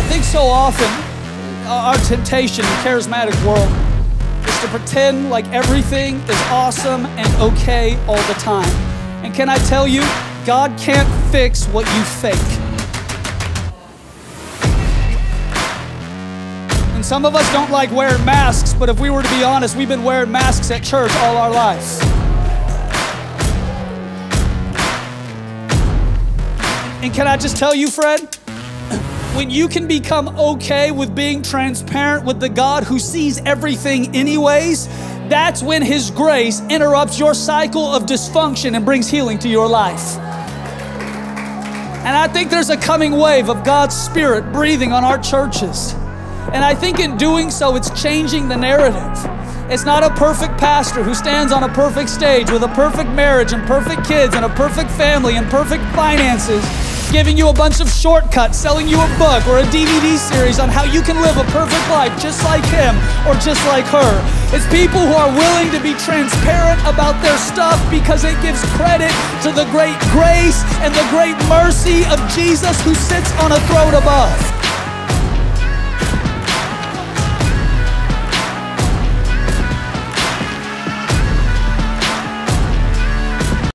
I think so often our temptation in the charismatic world is to pretend like everything is awesome and okay all the time. And can I tell you, God can't fix what you fake. And some of us don't like wearing masks, but if we were to be honest, we've been wearing masks at church all our lives. And can I just tell you, Fred? When you can become okay with being transparent with the God who sees everything, anyways, that's when His grace interrupts your cycle of dysfunction and brings healing to your life. And I think there's a coming wave of God's Spirit breathing on our churches. And I think in doing so, it's changing the narrative. It's not a perfect pastor who stands on a perfect stage with a perfect marriage and perfect kids and a perfect family and perfect finances giving you a bunch of shortcuts, selling you a book or a DVD series on how you can live a perfect life just like him or just like her. It's people who are willing to be transparent about their stuff because it gives credit to the great grace and the great mercy of Jesus who sits on a throne above.